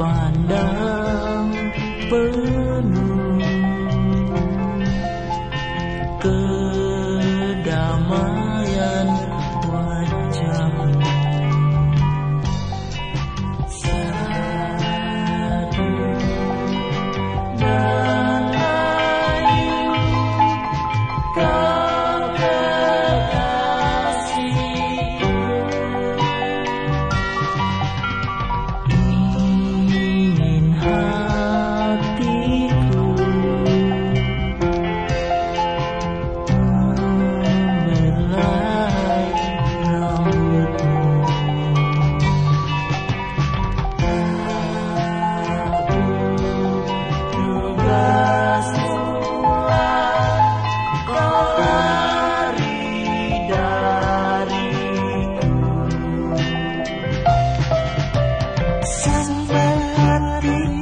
và đang vẫn hati